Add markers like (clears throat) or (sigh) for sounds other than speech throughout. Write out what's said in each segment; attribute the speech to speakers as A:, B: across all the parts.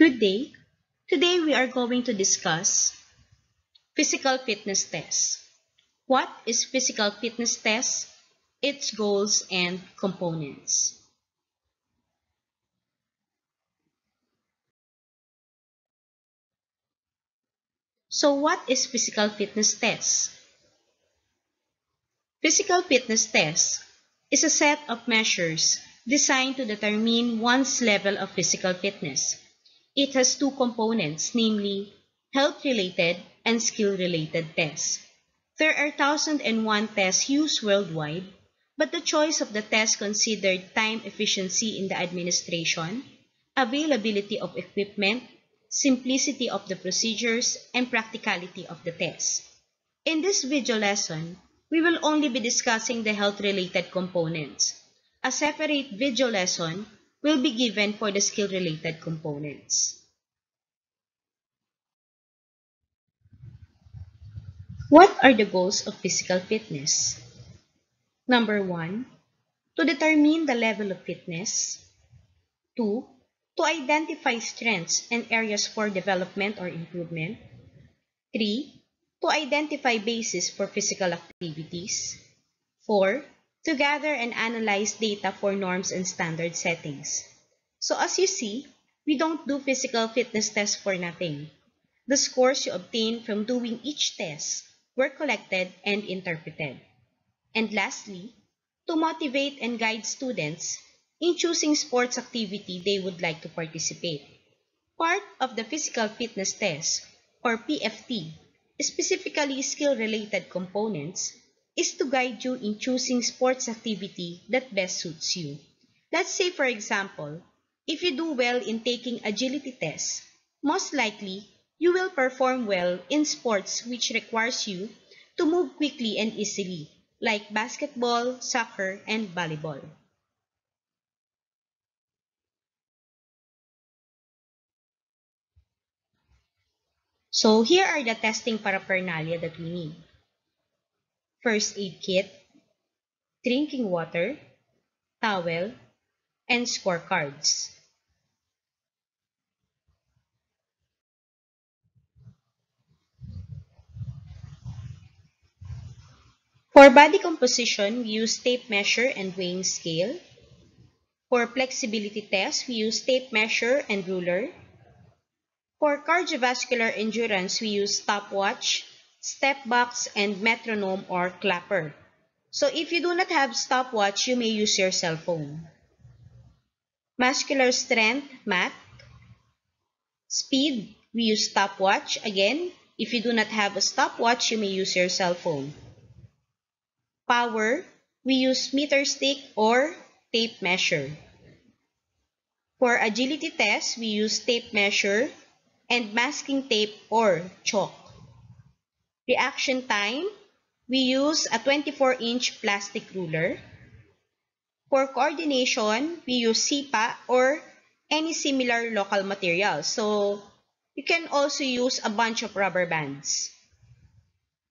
A: Good day. Today we are going to discuss physical fitness test. What is physical fitness test? Its goals and components. So what is physical fitness test? Physical fitness test is a set of measures designed to determine one's level of physical fitness. It has two components, namely health-related and skill-related tests. There are 1001 tests used worldwide, but the choice of the test considered time efficiency in the administration, availability of equipment, simplicity of the procedures, and practicality of the test. In this video lesson, we will only be discussing the health-related components. A separate video lesson will be given for the skill-related components. What are the goals of physical fitness? Number 1. To determine the level of fitness. 2. To identify strengths and areas for development or improvement. 3 to identify basis for physical activities. 4. To gather and analyze data for norms and standard settings. So as you see, we don't do physical fitness tests for nothing. The scores you obtain from doing each test were collected and interpreted. And lastly, to motivate and guide students in choosing sports activity they would like to participate. Part of the physical fitness test, or PFT, specifically skill-related components, is to guide you in choosing sports activity that best suits you. Let's say, for example, if you do well in taking agility tests, most likely, you will perform well in sports which requires you to move quickly and easily, like basketball, soccer, and volleyball. So here are the testing paraphernalia that we need. First aid kit, drinking water, towel, and scorecards. For body composition, we use tape measure and weighing scale. For flexibility test, we use tape measure and ruler. For cardiovascular endurance, we use stopwatch, step box, and metronome or clapper. So if you do not have stopwatch, you may use your cell phone. Muscular strength, mat. Speed, we use stopwatch. Again, if you do not have a stopwatch, you may use your cell phone. Power, we use meter stick or tape measure. For agility test, we use tape measure, and masking tape or chalk. Reaction time, we use a 24-inch plastic ruler. For coordination, we use SIPA or any similar local material. So, you can also use a bunch of rubber bands.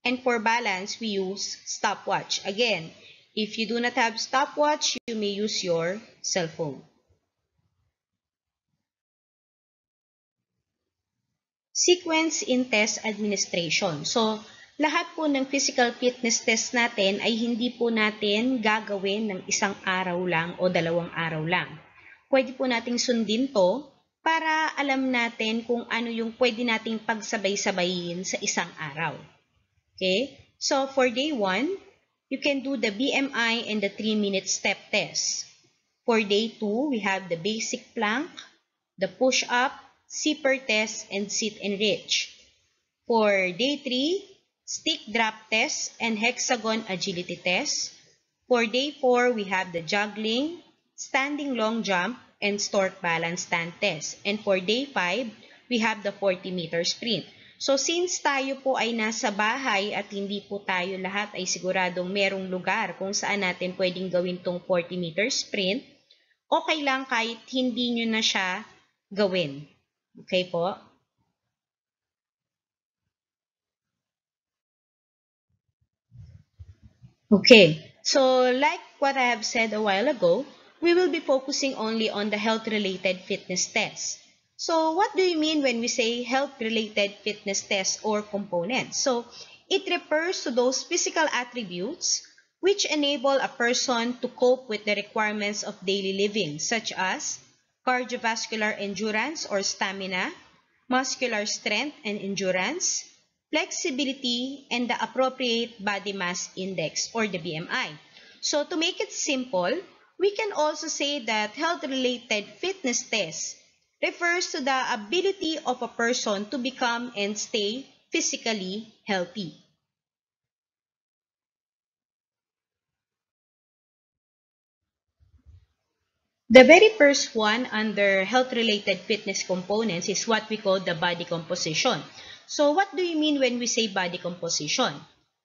A: And for balance, we use stopwatch. Again, if you do not have stopwatch, you may use your cell phone. Sequence in test administration. So, lahat po ng physical fitness test natin ay hindi po natin gagawin ng isang araw lang o dalawang araw lang. Pwede po nating sundin to para alam natin kung ano yung pwede nating pagsabay-sabayin sa isang araw. Okay? So, for day 1, you can do the BMI and the 3-minute step test. For day 2, we have the basic plank, the push-up, zipper test, and sit and reach. For day 3, stick drop test and hexagon agility test. For day 4, we have the juggling, standing long jump, and stork balance stand test. And for day 5, we have the 40 meter sprint. So since tayo po ay nasa bahay at hindi po tayo lahat ay siguradong merong lugar kung saan natin pwedeng gawin tong 40 meter sprint, okay lang kahit hindi nyo na siya gawin. Okay po? Okay, so like what I have said a while ago, we will be focusing only on the health-related fitness tests. So, what do you mean when we say health-related fitness tests or components? So, it refers to those physical attributes which enable a person to cope with the requirements of daily living, such as cardiovascular endurance or stamina, muscular strength and endurance, flexibility, and the appropriate body mass index or the BMI. So to make it simple, we can also say that health-related fitness test refers to the ability of a person to become and stay physically healthy. The very first one under health-related fitness components is what we call the body composition. So what do you mean when we say body composition?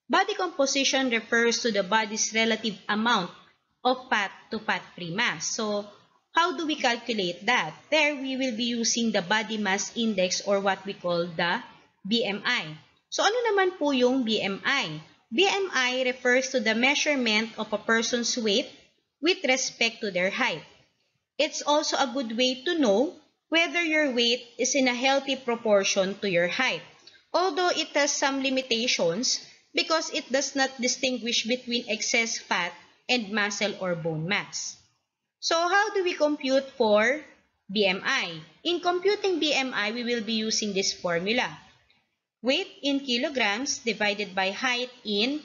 A: Body composition refers to the body's relative amount of fat to fat-free mass. So how do we calculate that? There we will be using the body mass index or what we call the BMI. So ano naman po yung BMI? BMI refers to the measurement of a person's weight with respect to their height. It's also a good way to know whether your weight is in a healthy proportion to your height, although it has some limitations because it does not distinguish between excess fat and muscle or bone mass. So how do we compute for BMI? In computing BMI, we will be using this formula. Weight in kilograms divided by height in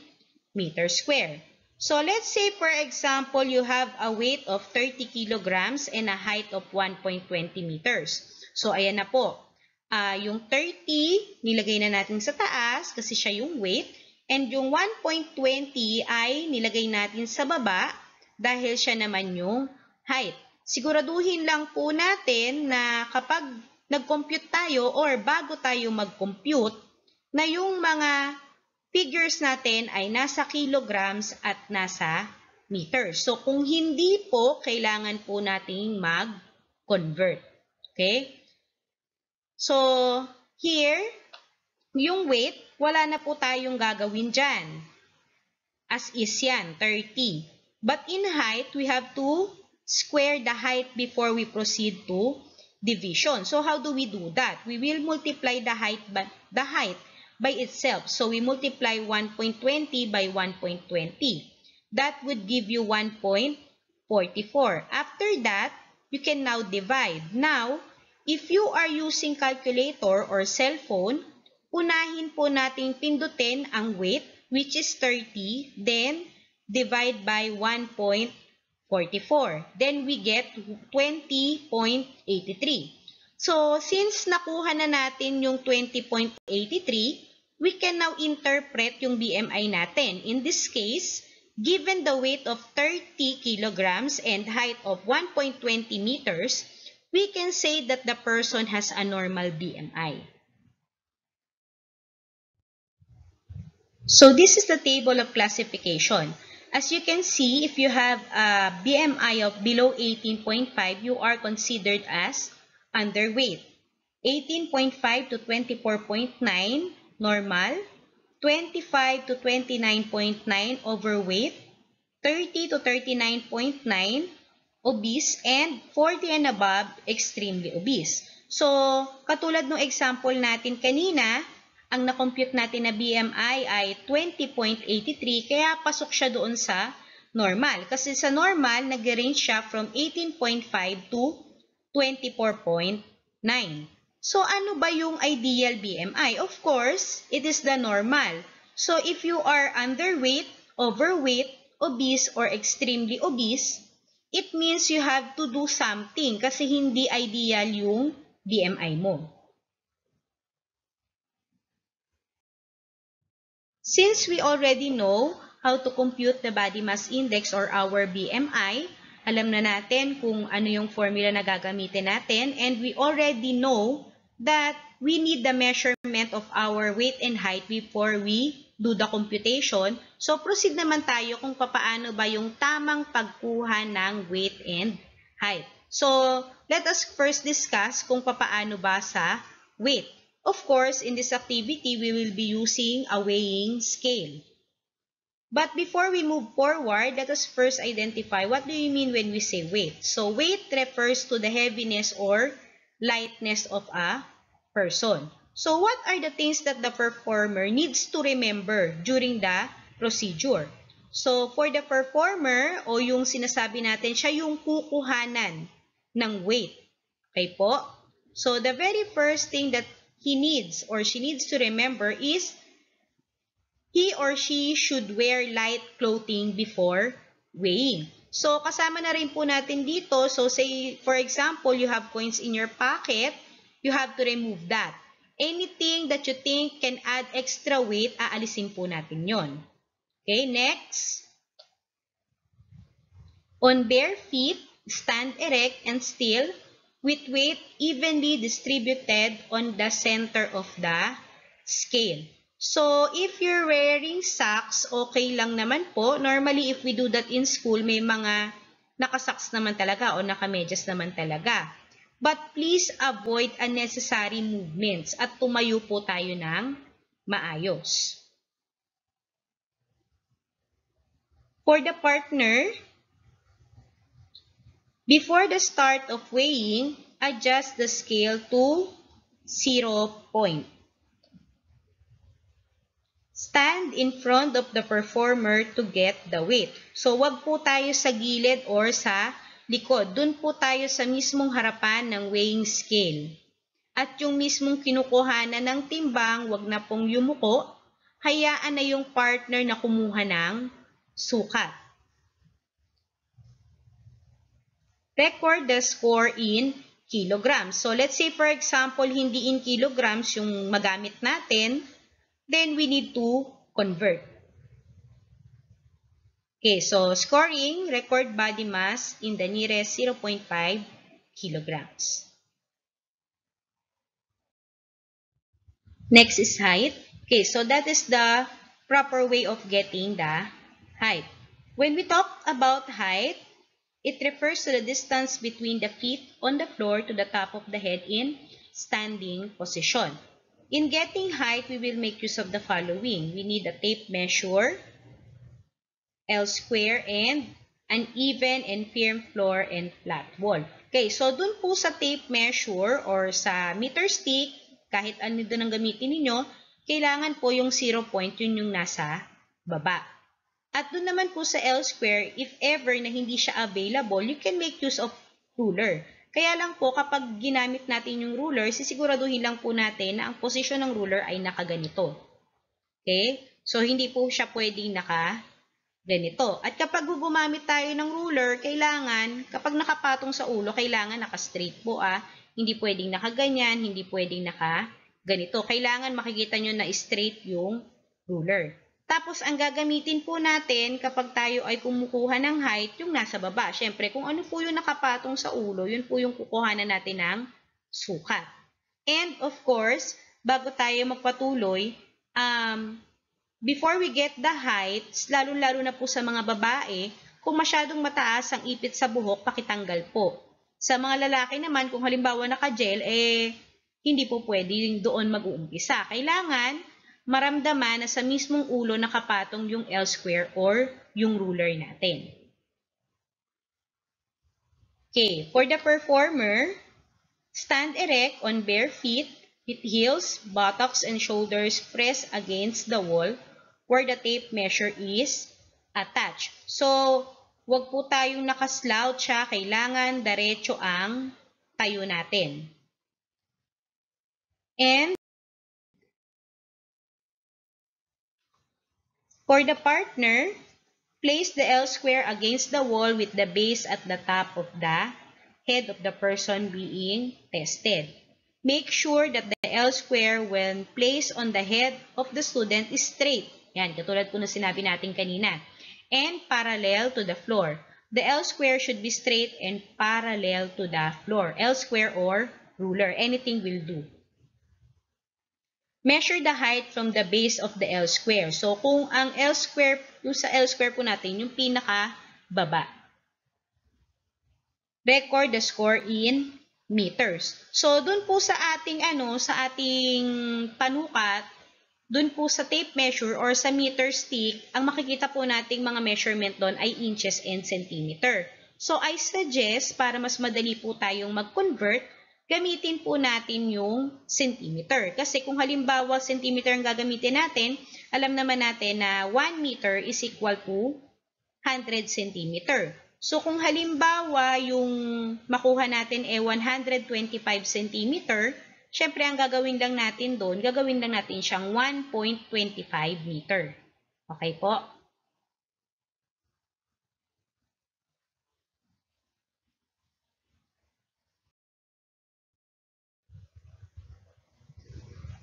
A: meter square. So let's say for example, you have a weight of 30 kilograms and a height of 1.20 meters. So ayan na po. Uh, yung 30, nilagay na natin sa taas kasi siya yung weight. And yung 1.20 ay nilagay natin sa baba dahil siya naman yung height. Siguraduhin lang po natin na kapag nag-compute tayo or bago tayo mag-compute, na yung mga figures natin ay nasa kilograms at nasa meters. So, kung hindi po, kailangan po nating mag-convert. Okay? So, here, yung weight, wala na po tayong gagawin dyan. As is yan, 30. But in height, we have to square the height before we proceed to division. So, how do we do that? We will multiply the height, by, the height by itself. So we multiply 1.20 by 1.20. That would give you 1.44. After that, you can now divide. Now, if you are using calculator or cell phone, unahin po nating pindutin ang weight, which is 30, then divide by 1.44. Then we get 20.83. So, since nakuha na natin yung 20.83, we can now interpret yung BMI natin. In this case, given the weight of 30 kilograms and height of 1.20 meters, we can say that the person has a normal BMI. So this is the table of classification. As you can see, if you have a BMI of below 18.5, you are considered as underweight. 18.5 to 24.9 normal, 25 to 29.9 overweight, 30 to 39.9 obese, and 40 and above extremely obese. So, katulad ng example natin kanina, ang na-compute natin na BMI ay 20.83, kaya pasok siya doon sa normal. Kasi sa normal, nag-range siya from 18.5 to 24.9. So, ano ba yung ideal BMI? Of course, it is the normal. So, if you are underweight, overweight, obese, or extremely obese, it means you have to do something kasi hindi ideal yung BMI mo. Since we already know how to compute the body mass index or our BMI, alam na natin kung ano yung formula na gagamitin natin and we already know that we need the measurement of our weight and height before we do the computation. So, proceed naman tayo kung papaano ba yung tamang pagkuha ng weight and height. So, let us first discuss kung papaano ba sa weight. Of course, in this activity, we will be using a weighing scale. But before we move forward, let us first identify what do you mean when we say weight. So, weight refers to the heaviness or lightness of a person. So what are the things that the performer needs to remember during the procedure? So for the performer o yung sinasabi natin, siya yung kukuhanan ng weight. Okay po? So the very first thing that he needs or she needs to remember is he or she should wear light clothing before weighing. So, kasama na rin po natin dito. So, say, for example, you have coins in your pocket, you have to remove that. Anything that you think can add extra weight, aalisin po natin yon. Okay, next. On bare feet, stand erect and still with weight evenly distributed on the center of the scale. So, if you're wearing socks, okay lang naman po. Normally, if we do that in school, may mga nakasocks naman talaga o nakamedyas naman talaga. But please avoid unnecessary movements at tumayo po tayo ng maayos. For the partner, before the start of weighing, adjust the scale to 0 point. Stand in front of the performer to get the weight. So, wag po tayo sa gilid or sa likod. Doon po tayo sa mismong harapan ng weighing scale. At yung mismong kinukuhanan ng timbang, wag na pong yumuko. Hayaan na yung partner na kumuha ng sukat. Record the score in kilograms. So, let's say for example, hindi in kilograms yung magamit natin then we need to convert. Okay, so scoring record body mass in the nearest 0.5 kilograms. Next is height. Okay, so that is the proper way of getting the height. When we talk about height, it refers to the distance between the feet on the floor to the top of the head in standing position. In getting height, we will make use of the following. We need a tape measure, L square, and an even and firm floor and flat wall. Okay, so dun po sa tape measure or sa meter stick, kahit ano doon ang gamitin ninyo, kailangan po yung 0 point, yun yung nasa baba. At dun naman po sa L square, if ever na hindi siya available, you can make use of ruler. Kaya lang po, kapag ginamit natin yung ruler, sisiguraduhin lang po natin na ang posisyon ng ruler ay nakaganito. Okay? So, hindi po siya pwedeng naka ganito. At kapag gumamit tayo ng ruler, kailangan, kapag nakapatong sa ulo, kailangan naka-straight po ah. Hindi pwedeng nakaganyan, hindi pwedeng naka ganito. Kailangan makikita nyo na straight yung ruler. Tapos, ang gagamitin po natin kapag tayo ay kumukuha ng height, yung nasa baba. Siyempre, kung ano po yung nakapatong sa ulo, yun po yung kukuhanan natin ng sukat. And of course, bago tayo magpatuloy, um, before we get the height, lalo-lalo na po sa mga babae, kung masyadong mataas ang ipit sa buhok, pakitanggal po. Sa mga lalaki naman, kung halimbawa naka-gel, eh, hindi po pwede doon mag-uumpisa. Kailangan, maramdaman na sa mismong ulo nakapatong yung L square or yung ruler natin. Okay, for the performer, stand erect on bare feet with heels, buttocks, and shoulders pressed against the wall where the tape measure is attached. So, wag po tayong nakaslouch ha. Kailangan diretso ang tayo natin. And For the partner, place the L square against the wall with the base at the top of the head of the person being tested. Make sure that the L square when placed on the head of the student is straight. Yan, katulad po na sinabi natin kanina. And parallel to the floor. The L square should be straight and parallel to the floor. L square or ruler. Anything will do. Measure the height from the base of the L square. So, kung ang L square, yung sa L square po natin, yung pinaka baba. Record the score in meters. So, dun po sa ating ano, sa ating panukat, dun po sa tape measure or sa meter stick, ang makikita po nating mga measurement doon ay inches and centimeter. So, I suggest, para mas madali po tayong mag-convert, gamitin po natin yung centimeter. Kasi kung halimbawa centimeter ang gagamitin natin, alam naman natin na 1 meter is equal to 100 centimeter. So kung halimbawa yung makuha natin ay 125 centimeter, syempre ang gagawin lang natin doon, gagawin lang natin siyang 1.25 meter. Okay po?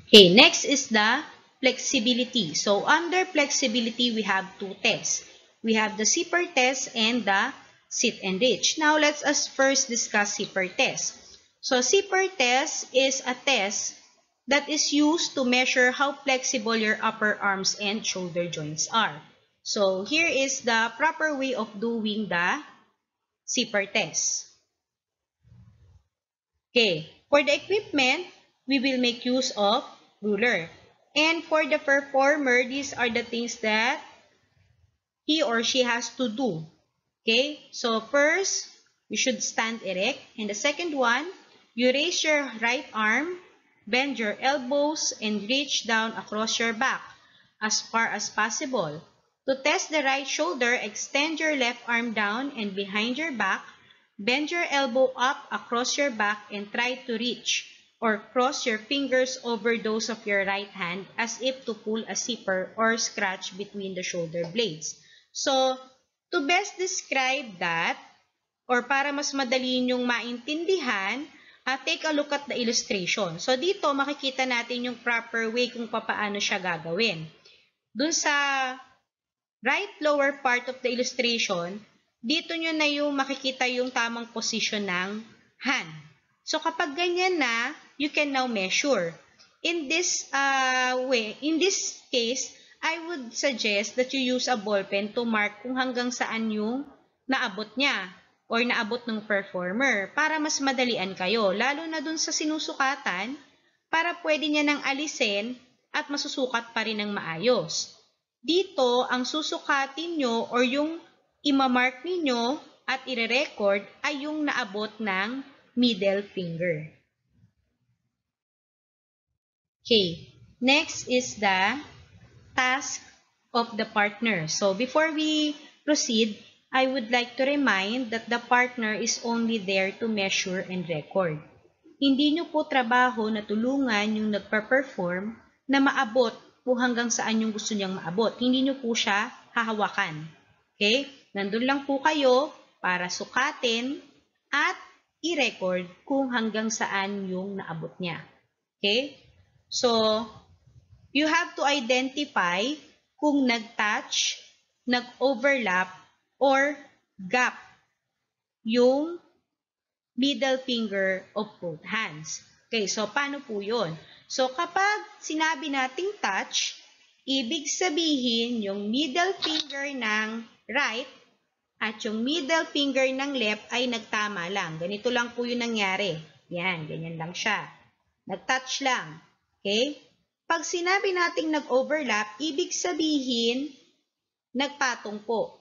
A: Okay, next is the flexibility. So, under flexibility, we have two tests. We have the zipper test and the sit and reach. Now, let's us first discuss zipper test. So, zipper test is a test that is used to measure how flexible your upper arms and shoulder joints are. So, here is the proper way of doing the zipper test. Okay, for the equipment, we will make use of ruler. And for the performer, these are the things that he or she has to do. Okay? So first, you should stand erect. And the second one, you raise your right arm, bend your elbows, and reach down across your back as far as possible. To test the right shoulder, extend your left arm down and behind your back, bend your elbow up across your back, and try to reach or cross your fingers over those of your right hand as if to pull a zipper or scratch between the shoulder blades. So, to best describe that, or para mas madali ninyong maintindihan, uh, take a look at the illustration. So, dito makikita natin yung proper way kung paano siya gagawin. Dun sa right lower part of the illustration, dito nyo na yung makikita yung tamang position ng hand. So, kapag ganyan na, you can now measure. In this uh, way, in this case, I would suggest that you use a ball pen to mark kung hanggang saan yung naabot niya or naabot ng performer para mas madalian kayo, lalo na dun sa sinusukatan para pwede niya nang alisin at masusukat pa rin ng maayos. Dito, ang susukatin nyo or yung imamark ninyo at ire-record ay yung naabot ng middle finger. Okay, next is the task of the partner. So before we proceed, I would like to remind that the partner is only there to measure and record. Hindi nyo po trabaho na tulungan yung nagpa-perform na maabot po hanggang saan yung gusto niyang maabot. Hindi nyo po siya hahawakan. Okay? Nandun lang po kayo para sukatin at i-record kung hanggang saan yung naabot niya. Okay? So, you have to identify kung nag-touch, nag-overlap, or gap yung middle finger of both hands. Okay, so paano po yun? So, kapag sinabi nating touch, ibig sabihin yung middle finger ng right at yung middle finger ng left ay nagtama lang. Ganito lang po yung nangyari. Yan, ganyan lang siya. Nag-touch lang. Okay? Pag sinabi nating nag-overlap, ibig sabihin, nagpatong po.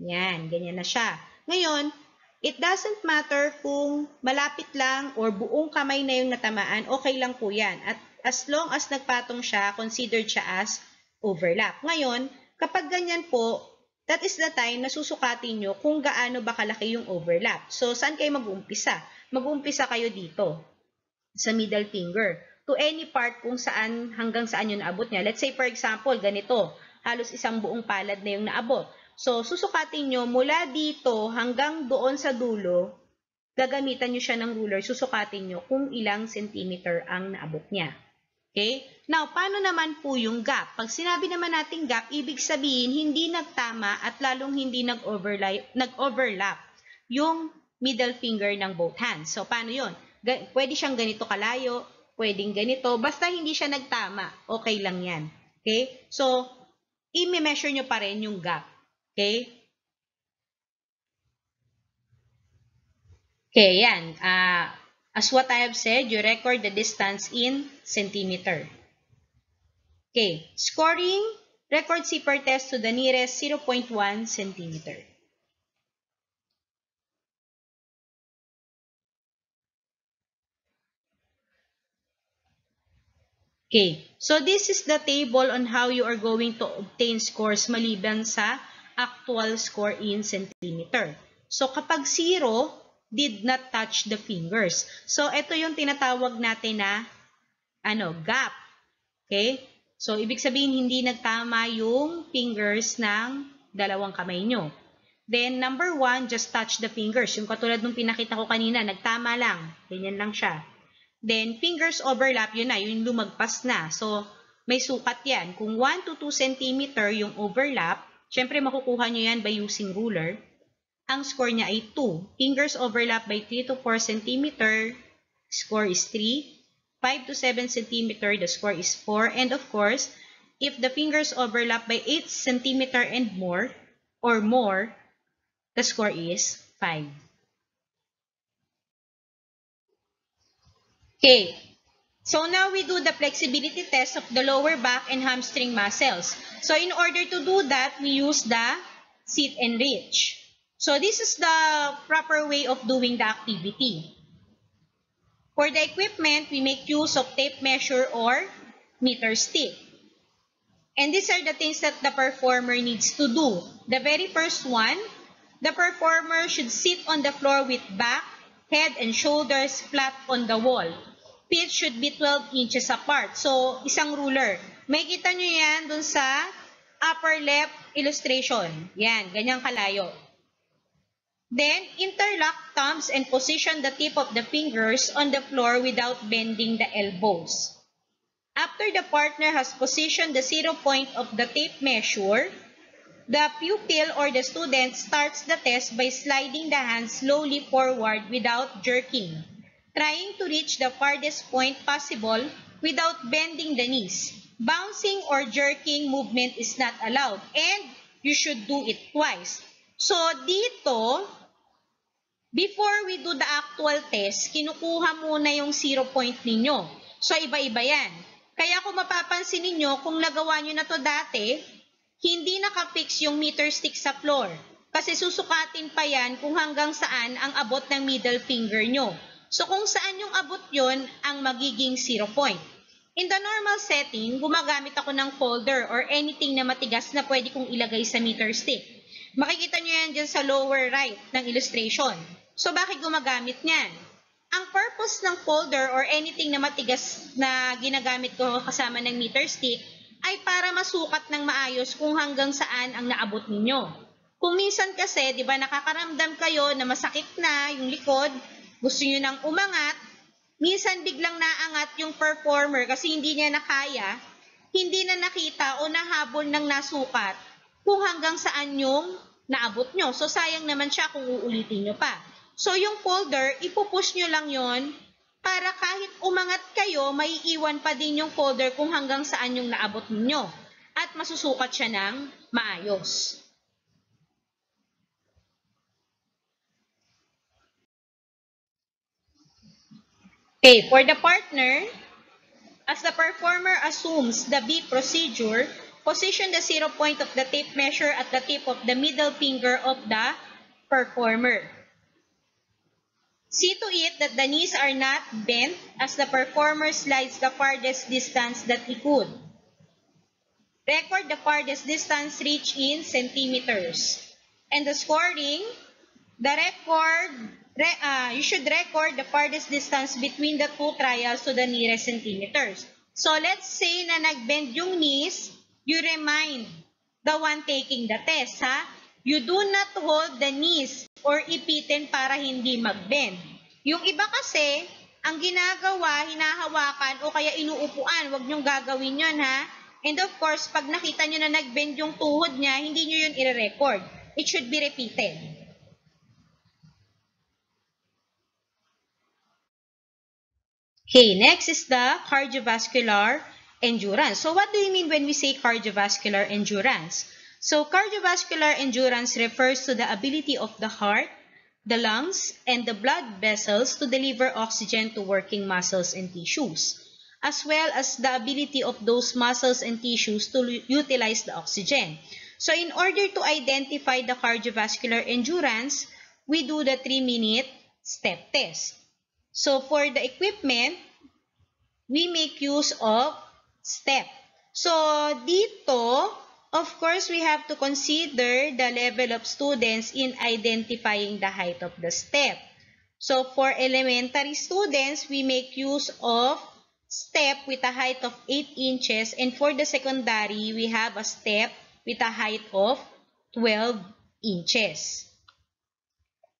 A: Yan, ganyan na siya. Ngayon, it doesn't matter kung malapit lang or buong kamay na yung natamaan, okay lang po yan. At as long as nagpatong siya, considered siya as overlap. Ngayon, kapag ganyan po, that is the time na susukatin nyo kung gaano ba kalaki yung overlap. So, saan kayo mag-uumpisa? Mag-uumpisa kayo dito, sa middle finger to any part kung saan hanggang saan yung naabot niya. Let's say for example, ganito, halos isang buong palad na yung naabot. So, susukatin nyo mula dito hanggang doon sa dulo, gagamitan nyo siya ng ruler, susukatin nyo kung ilang centimeter ang naabot niya. Okay? Now, paano naman po yung gap? Pag sinabi naman natin gap, ibig sabihin hindi nagtama at lalong hindi nag-overlap, nag-overlap yung middle finger ng both hands. So, paano yon? Pwede siyang ganito kalayo, pwedeng ganito. Basta hindi siya nagtama, okay lang yan. Okay? So, i-measure nyo pa rin yung gap. Okay? Okay, yan. Uh, as what I have said, you record the distance in centimeter. Okay, scoring, record zipper test to the nearest 0.1 centimeter. Okay, so this is the table on how you are going to obtain scores maliban sa actual score in centimeter. So kapag 0, did not touch the fingers. So ito yung tinatawag natin na ano, gap. Okay? So ibig sabihin hindi nagtama yung fingers ng dalawang kamay nyo. Then number 1, just touch the fingers. Yung katulad nung pinakita ko kanina, nagtama lang. Ganyan lang siya. Then, fingers overlap, yun na, yung lumagpas na. So, may sukat yan. Kung 1 to 2 cm yung overlap, syempre makukuha nyo yan by using ruler. Ang score niya ay 2. Fingers overlap by 3 to 4 cm, score is 3. 5 to 7 cm, the score is 4. And of course, if the fingers overlap by 8 cm and more, or more, the score is 5. Okay, so now we do the flexibility test of the lower back and hamstring muscles. So in order to do that, we use the sit and reach. So this is the proper way of doing the activity. For the equipment, we make use of tape measure or meter stick. And these are the things that the performer needs to do. The very first one, the performer should sit on the floor with back, head, and shoulders flat on the wall pitch should be 12 inches apart. So, isang ruler. May kita nyo yan dun sa upper left illustration. Yan, ganyang kalayo. Then, interlock thumbs and position the tip of the fingers on the floor without bending the elbows. After the partner has positioned the zero point of the tape measure, the pupil or the student starts the test by sliding the hands slowly forward without jerking trying to reach the farthest point possible without bending the knees. Bouncing or jerking movement is not allowed and you should do it twice. So, dito, before we do the actual test, kinukuha muna yung zero point ninyo. So, iba-iba yan. Kaya kung mapapansin ninyo, kung nagawa nyo na to dati, hindi nakafix yung meter stick sa floor. Kasi susukatin pa yan kung hanggang saan ang abot ng middle finger nyo. So kung saan yung abot yon ang magiging zero point. In the normal setting, gumagamit ako ng folder or anything na matigas na pwede kong ilagay sa meter stick. Makikita nyo yan dyan sa lower right ng illustration. So bakit gumagamit niyan? Ang purpose ng folder or anything na matigas na ginagamit ko kasama ng meter stick ay para masukat ng maayos kung hanggang saan ang naabot ninyo. Kung minsan kasi, di ba, nakakaramdam kayo na masakit na yung likod, gusto nyo nang umangat, minsan biglang naangat yung performer kasi hindi niya nakaya, hindi na nakita o nahabol ng nasukat kung hanggang saan yung naabot nyo. So, sayang naman siya kung uulitin nyo pa. So, yung folder, ipupush nyo lang yon para kahit umangat kayo, may iwan pa din yung folder kung hanggang saan yung naabot ninyo. At masusukat siya ng maayos. Okay, for the partner, as the performer assumes the B procedure, position the zero point of the tape measure at the tip of the middle finger of the performer. See to it that the knees are not bent as the performer slides the farthest distance that he could. Record the farthest distance reached in centimeters. And the scoring, the record Re, uh, you should record the farthest distance between the two trials to the nearest centimeters. So, let's say na nagbend yung knees, you remind the one taking the test, ha? You do not hold the knees or ipitin para hindi magbend. Yung iba kasi, ang ginagawa, hinahawakan o kaya inuupuan, wag niyong gagawin yon ha? And of course, pag nakita niyo na nagbend yung tuhod niya, hindi niyo yun i-record. It should be repeated. Okay, next is the cardiovascular endurance. So what do you mean when we say cardiovascular endurance? So cardiovascular endurance refers to the ability of the heart, the lungs, and the blood vessels to deliver oxygen to working muscles and tissues, as well as the ability of those muscles and tissues to utilize the oxygen. So in order to identify the cardiovascular endurance, we do the 3-minute step test. So for the equipment, we make use of step. So, dito, of course, we have to consider the level of students in identifying the height of the step. So, for elementary students, we make use of step with a height of 8 inches. And for the secondary, we have a step with a height of 12 inches.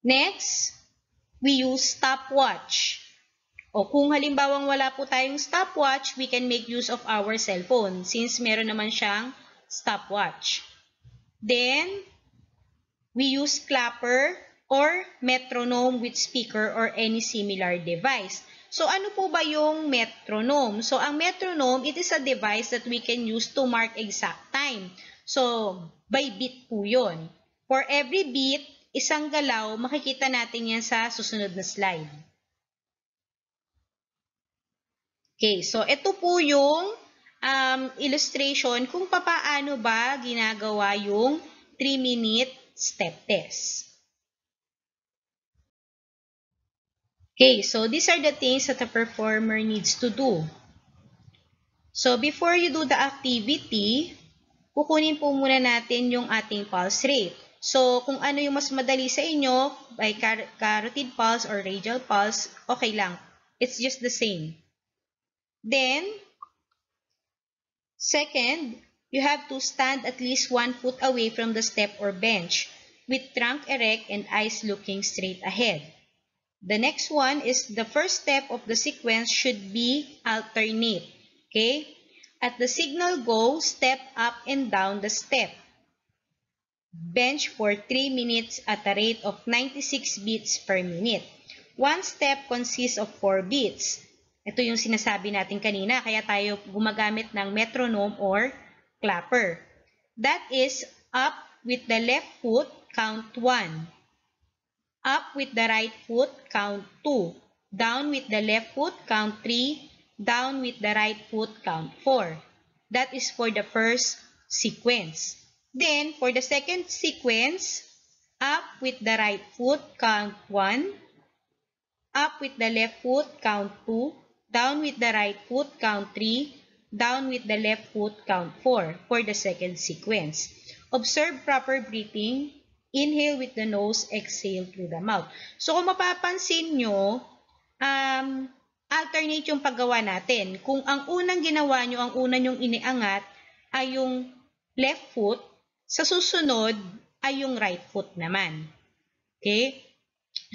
A: Next, we use stopwatch. O kung halimbawang wala po tayong stopwatch, we can make use of our cellphone since meron naman siyang stopwatch. Then, we use clapper or metronome with speaker or any similar device. So, ano po ba yung metronome? So, ang metronome, it is a device that we can use to mark exact time. So, by beat po yun. For every beat, isang galaw, makikita natin yan sa susunod na slide. Okay, so ito po yung um, illustration kung papaano ba ginagawa yung 3-minute step test. Okay, so these are the things that a performer needs to do. So before you do the activity, kukunin po muna natin yung ating pulse rate. So, kung ano yung mas madali sa inyo, by car carotid pulse or radial pulse, okay lang. It's just the same. Then, second, you have to stand at least one foot away from the step or bench with trunk erect and eyes looking straight ahead. The next one is the first step of the sequence should be alternate. Okay? At the signal go, step up and down the step. Bench for 3 minutes at a rate of 96 beats per minute. One step consists of 4 beats. Ito yung sinasabi natin kanina, kaya tayo gumagamit ng metronome or clapper. That is, up with the left foot, count 1. Up with the right foot, count 2. Down with the left foot, count 3. Down with the right foot, count 4. That is for the first sequence. Then, for the second sequence, up with the right foot, count 1. Up with the left foot, count 2. Down with the right foot, count 3. Down with the left foot, count 4 for the second sequence. Observe proper breathing. Inhale with the nose, exhale through the mouth. So, kung mapapansin nyo, um, alternate yung paggawa natin. Kung ang unang ginawa nyo, ang unang yung iniangat, ay yung left foot, sa susunod ay yung right foot naman. Okay?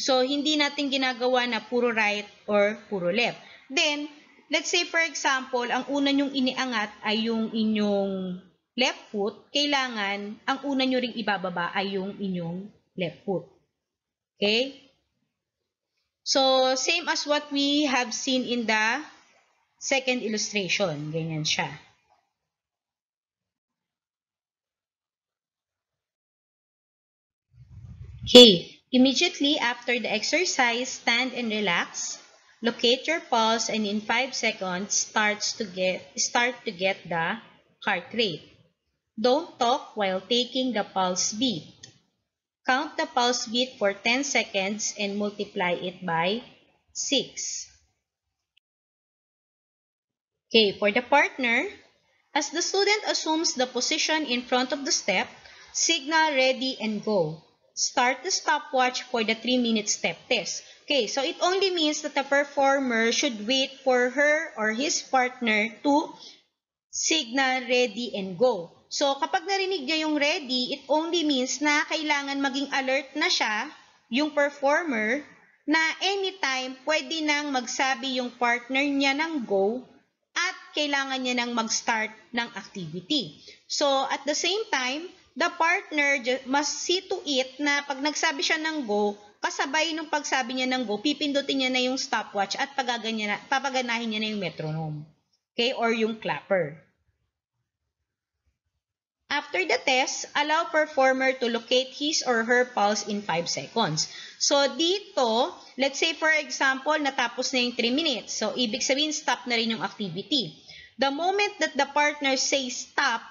A: So, hindi natin ginagawa na puro right or puro left. Then, let's say for example, ang una nyong iniangat ay yung inyong left foot, kailangan ang una nyo ring ibababa ay yung inyong left foot. Okay? So, same as what we have seen in the second illustration. Ganyan siya. Okay, immediately after the exercise, stand and relax. Locate your pulse and in 5 seconds starts to get start to get the heart rate. Don't talk while taking the pulse beat. Count the pulse beat for 10 seconds and multiply it by 6. Okay, for the partner, as the student assumes the position in front of the step, signal ready and go. Start the stopwatch for the 3-minute step test. Okay, so it only means that the performer should wait for her or his partner to signal ready and go. So, kapag narinig niya yung ready, it only means na kailangan maging alert na siya, yung performer, na anytime pwede nang magsabi yung partner niya ng go at kailangan niya nang mag-start ng activity. So, at the same time, the partner must see to it na pag nagsabi siya ng go, kasabay nung pagsabi niya ng go, pipindutin niya na yung stopwatch at pagaganyan na, papaganahin niya na yung metronome. Okay? Or yung clapper. After the test, allow performer to locate his or her pulse in 5 seconds. So, dito, let's say for example, natapos na yung 3 minutes. So, ibig sabihin, stop na rin yung activity. The moment that the partner says stop,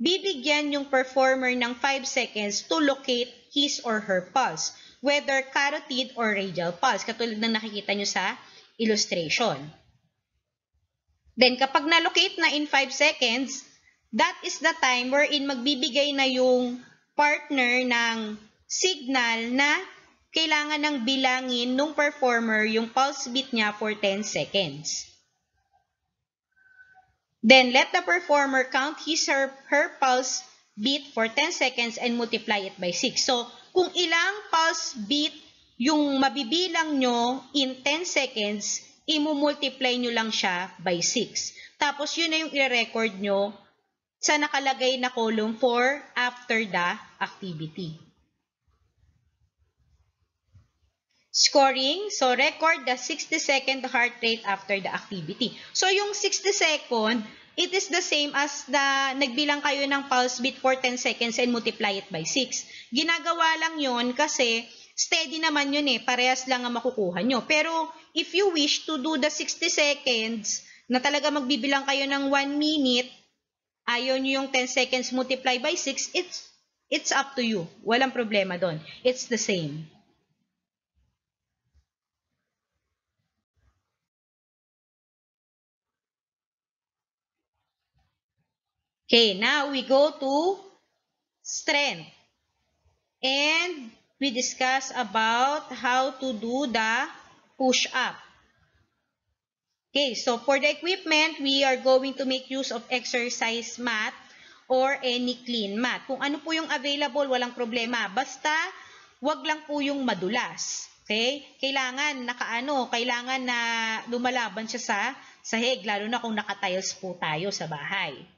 A: bibigyan yung performer ng 5 seconds to locate his or her pulse, whether carotid or radial pulse, katulad ng nakikita nyo sa illustration. Then, kapag na-locate na in 5 seconds, that is the time wherein magbibigay na yung partner ng signal na kailangan ng bilangin nung performer yung pulse beat niya for 10 seconds. Then, let the performer count his or her pulse beat for 10 seconds and multiply it by 6. So, kung ilang pulse beat yung mabibilang nyo in 10 seconds, imumultiply nyo lang siya by 6. Tapos, yun na yung i-record nyo sa nakalagay na column for after the activity. Scoring, so record the 60 second heart rate after the activity. So yung 60 second, it is the same as the nagbilang kayo ng pulse beat for 10 seconds and multiply it by 6. Ginagawa lang yon kasi steady naman yun eh, parehas lang ang makukuha nyo. Pero if you wish to do the 60 seconds na talaga magbibilang kayo ng 1 minute, ayaw nyo yung 10 seconds multiply by 6, it's, it's up to you. Walang problema doon. It's the same. Okay, now we go to strength. And we discuss about how to do the push-up. Okay, so for the equipment, we are going to make use of exercise mat or any clean mat. Kung ano po yung available, walang problema. Basta, wag lang po yung madulas. Okay? Kailangan nakaano, kailangan na lumalaban siya sa sahig, lalo na kung naka-tiles po tayo sa bahay.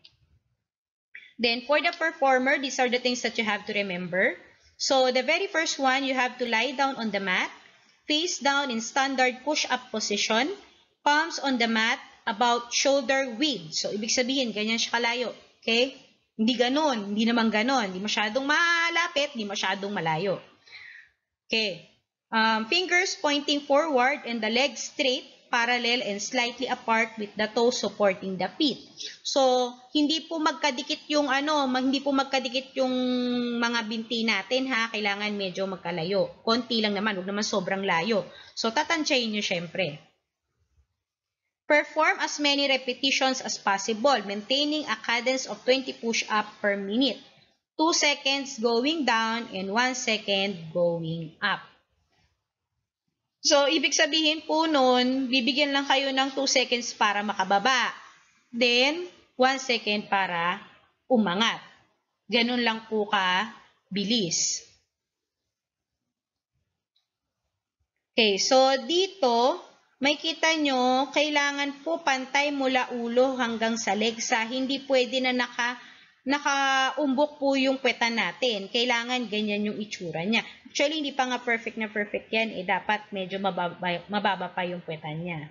A: Then, for the performer, these are the things that you have to remember. So, the very first one, you have to lie down on the mat, face down in standard push-up position, palms on the mat, about shoulder width. So, ibig sabihin, ganyan siya kalayo. Okay? Hindi ganon, hindi naman ganon. Hindi masyadong malapit, hindi masyadong malayo. Okay. Um, fingers pointing forward and the legs straight, parallel and slightly apart with the toes supporting the feet. So, hindi po magkadikit yung ano, hindi po magkadikit yung mga binti natin ha, kailangan medyo magkalayo. Konti lang naman, huwag naman sobrang layo. So, tatansyahin nyo syempre. Perform as many repetitions as possible, maintaining a cadence of 20 push-up per minute. 2 seconds going down and 1 second going up. So, ibig sabihin po nun, bibigyan lang kayo ng 2 seconds para makababa. Then, 1 second para umangat. Ganun lang po ka bilis. Okay, so dito, may kita nyo, kailangan po pantay mula ulo hanggang sa legsa. Hindi pwede na naka, nakaumbok po yung kweta natin. Kailangan ganyan yung itsura niya. Actually, hindi pa nga perfect na perfect yan. Eh, dapat medyo mababa, mababa pa yung kweta niya.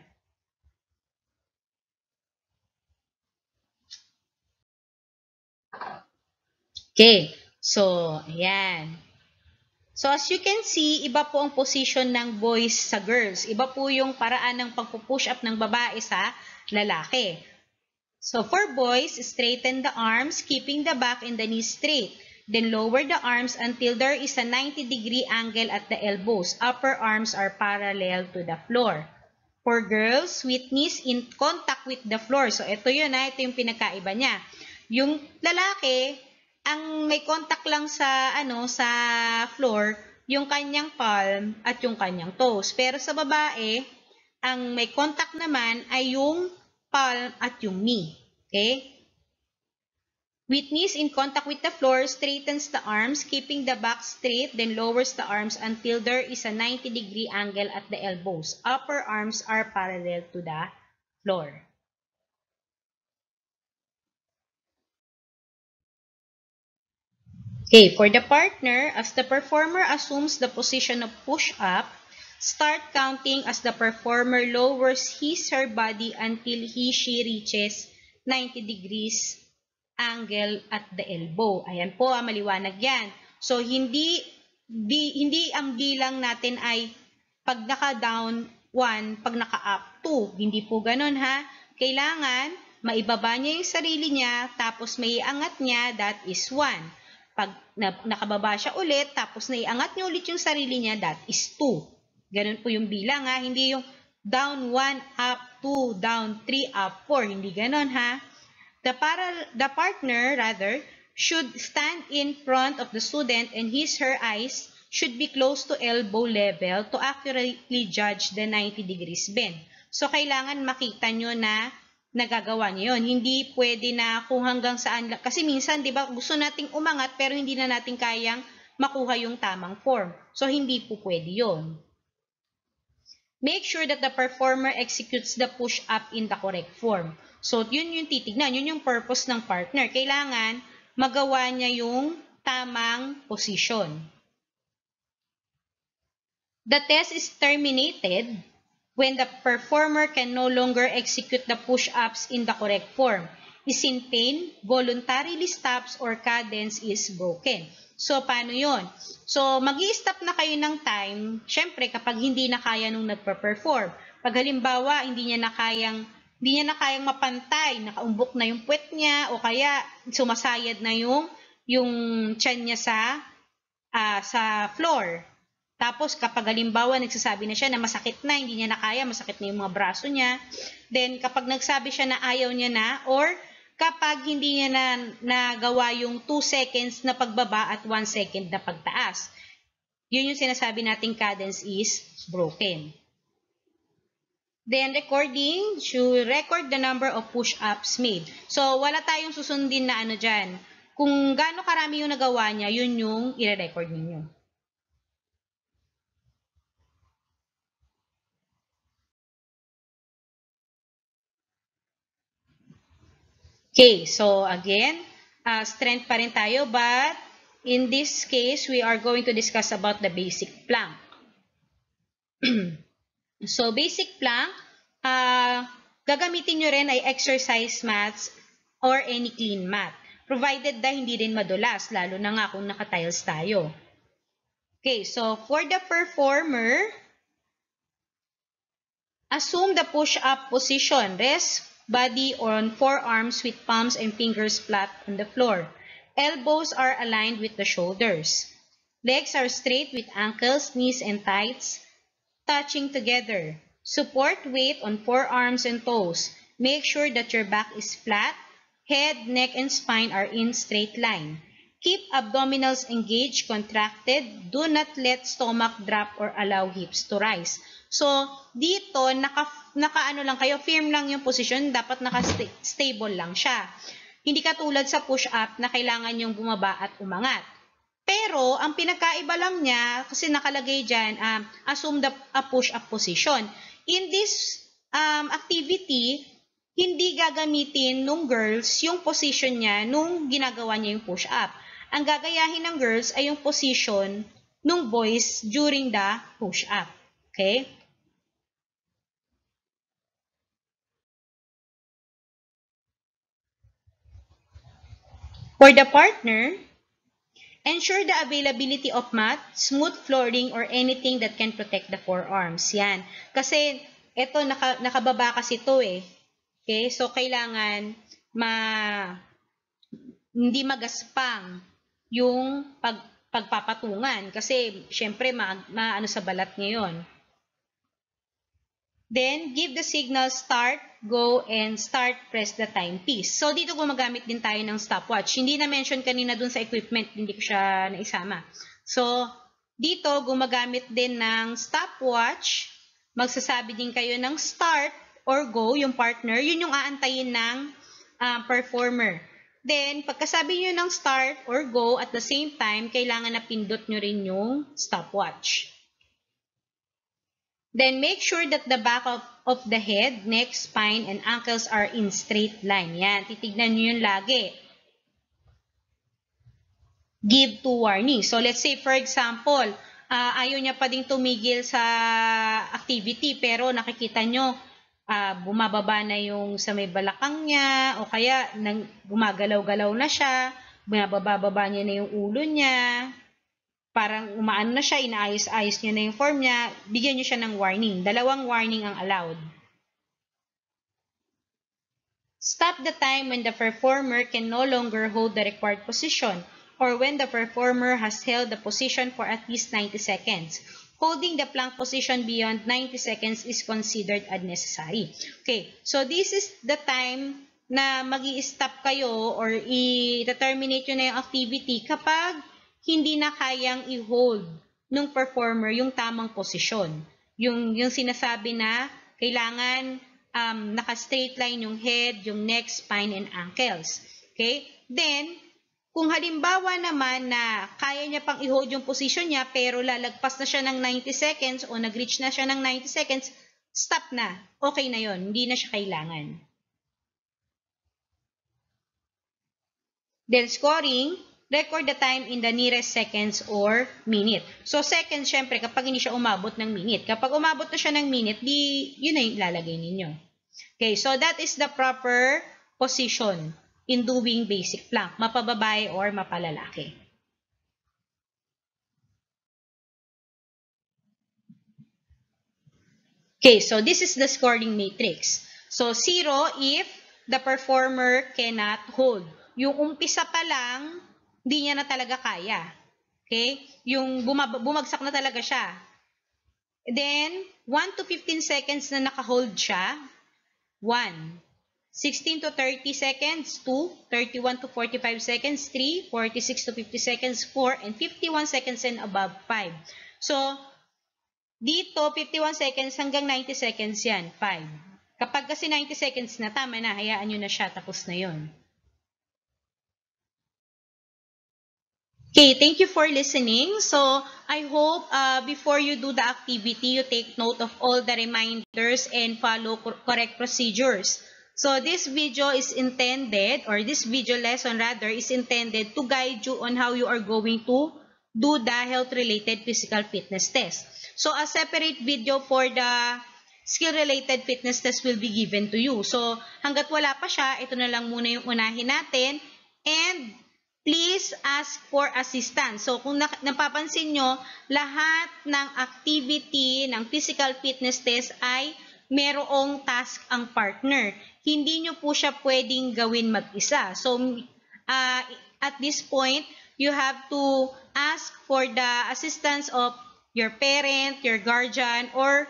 A: Okay. So, ayan. So, as you can see, iba po ang position ng boys sa girls. Iba po yung paraan ng pagpupush up ng babae sa lalaki. So, for boys, straighten the arms, keeping the back and the knees straight. Then, lower the arms until there is a 90 degree angle at the elbows. Upper arms are parallel to the floor. For girls, with knees in contact with the floor. So, ito yun ha. Ito yung pinakaiba niya. Yung lalaki, ang may contact lang sa ano sa floor yung kanyang palm at yung kanyang toes. Pero sa babae, ang may contact naman ay yung palm at yung knee. Okay? With knees in contact with the floor, straightens the arms, keeping the back straight, then lowers the arms until there is a 90 degree angle at the elbows. Upper arms are parallel to the floor. Okay, for the partner, as the performer assumes the position of push-up, start counting as the performer lowers his her body until he she reaches 90 degrees angle at the elbow. Ayan po, ah, maliwanag yan. So, hindi, di, hindi ang bilang natin ay pag naka-down 1, pag naka-up 2. Hindi po ganun ha. Kailangan, maibaba niya yung sarili niya, tapos may angat niya, that is 1. Pag na, nakababa siya ulit, tapos naiangat niya ulit yung sarili niya, that is 2. Ganun po yung bilang ha. Hindi yung down 1, up 2, down 3, up 4. Hindi ganon ha. The, para, the partner, rather, should stand in front of the student and his her eyes should be close to elbow level to accurately judge the 90 degrees bend. So, kailangan makita nyo na nagagawa niyo yun. Hindi pwede na kung hanggang saan. Kasi minsan, di ba, gusto nating umangat pero hindi na natin kayang makuha yung tamang form. So, hindi po pwede yun. Make sure that the performer executes the push-up in the correct form. So, yun yung titignan. Yun yung purpose ng partner. Kailangan magawa niya yung tamang position. The test is terminated when the performer can no longer execute the push-ups in the correct form, is in pain, voluntarily stops, or cadence is broken. So, paano yon? So, mag stop na kayo ng time, syempre, kapag hindi na kaya nung nagpa-perform. Pag halimbawa, hindi niya na kayang hindi niya na kayang mapantay, nakaumbok na yung puwet niya, o kaya sumasayad na yung, yung tiyan niya sa, uh, sa floor. Tapos kapag halimbawa nagsasabi na siya na masakit na, hindi niya na kaya, masakit na yung mga braso niya. Then kapag nagsabi siya na ayaw niya na or kapag hindi niya na nagawa yung 2 seconds na pagbaba at 1 second na pagtaas. Yun yung sinasabi nating cadence is broken. Then recording, to record the number of push-ups made. So wala tayong susundin na ano dyan. Kung gaano karami yung nagawa niya, yun yung i-record ninyo. Okay, so again, uh, strength pa rin tayo, but in this case, we are going to discuss about the basic plank. (clears throat) so, basic plank, uh, gagamitin nyo rin ay exercise mats or any clean mat. Provided na hindi rin madulas, lalo na nga kung naka-tiles tayo. Okay, so for the performer, assume the push-up position. Rest body or on forearms with palms and fingers flat on the floor. Elbows are aligned with the shoulders. Legs are straight with ankles, knees, and thighs touching together. Support weight on forearms and toes. Make sure that your back is flat. Head, neck, and spine are in straight line. Keep abdominals engaged, contracted. Do not let stomach drop or allow hips to rise. So, dito, naka, naka ano lang kayo, firm lang yung position, dapat naka-stable lang siya. Hindi katulad sa push-up na kailangan yung bumaba at umangat. Pero, ang pinagkaiba lang niya, kasi nakalagay dyan, um, assume the push-up position. In this um, activity, hindi gagamitin nung girls yung position niya nung ginagawa niya yung push-up. Ang gagayahin ng girls ay yung position nung boys during the push-up. Okay? For the partner, ensure the availability of mat, smooth flooring, or anything that can protect the forearms. Yan. Kasi, ito, naka, nakababa kasi to eh. Okay? So, kailangan ma hindi magaspang yung pag, pagpapatungan. Kasi, syempre, ma, ma ano sa balat ngayon. Then, give the signal start go and start, press the timepiece. So, dito gumagamit din tayo ng stopwatch. Hindi na-mention kanina dun sa equipment, hindi ko siya naisama. So, dito gumagamit din ng stopwatch. Magsasabi din kayo ng start or go, yung partner. Yun yung aantayin ng uh, performer. Then, pagkasabi nyo ng start or go, at the same time, kailangan na pindot nyo rin yung stopwatch. Then make sure that the back of, of the head, neck, spine, and ankles are in straight line. Yan, titignan nyo yun lagi. Give two warnings. So let's say for example, uh, ayaw niya pa ding tumigil sa activity pero nakikita nyo uh, bumababa na yung sa may balakang niya o kaya nang, gumagalaw-galaw na siya, bumababa niya na yung ulo niya, parang umaano na siya, inaayos-ayos niya na yung form niya, bigyan niyo siya ng warning. Dalawang warning ang allowed. Stop the time when the performer can no longer hold the required position or when the performer has held the position for at least 90 seconds. holding the plank position beyond 90 seconds is considered unnecessary. Okay, so this is the time na mag stop kayo or i-terminate nyo na yung activity kapag hindi na kayang i-hold ng performer yung tamang posisyon. Yung, yung sinasabi na kailangan um, naka-straight line yung head, yung neck, spine, and ankles. Okay? Then, kung halimbawa naman na kaya niya pang i-hold yung position niya pero lalagpas na siya ng 90 seconds o nag-reach na siya ng 90 seconds, stop na. Okay na yon Hindi na siya kailangan. Then scoring, record the time in the nearest seconds or minute. So, seconds, syempre, kapag hindi siya umabot ng minute. Kapag umabot na siya ng minute, di, yun na yung ilalagay ninyo. Okay, so that is the proper position in doing basic plank, mapababae or mapalalaki. Okay, so this is the scoring matrix. So, 0 if the performer cannot hold. Yung umpisa pa lang, hindi niya na talaga kaya. Okay? Yung bumagsak na talaga siya. Then, 1 to 15 seconds na naka-hold siya. 1. 16 to 30 seconds, 2, 31 to 45 seconds, 3, 46 to 50 seconds, 4, and 51 seconds and above, 5. So, dito, 51 seconds hanggang 90 seconds yan, 5. Kapag kasi 90 seconds na, tama na, hayaan nyo na siya, tapos na yon. Okay, thank you for listening. So, I hope uh, before you do the activity, you take note of all the reminders and follow correct procedures. So this video is intended, or this video lesson rather, is intended to guide you on how you are going to do the health-related physical fitness test. So a separate video for the skill-related fitness test will be given to you. So hanggat wala pa siya, ito na lang muna yung unahin natin. And please ask for assistance. So kung napapansin nyo, lahat ng activity ng physical fitness test ay merong task ang partner hindi nyo po siya pwedeng gawin mag-isa. So, uh, at this point, you have to ask for the assistance of your parent, your guardian, or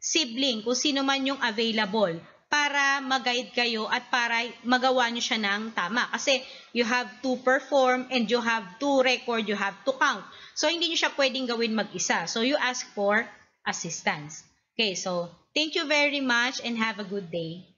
A: sibling, kung sino man yung available para mag-guide kayo at para magawa nyo siya ng tama. Kasi you have to perform and you have to record, you have to count. So, hindi nyo siya pwedeng gawin mag-isa. So, you ask for assistance. Okay, so, thank you very much and have a good day.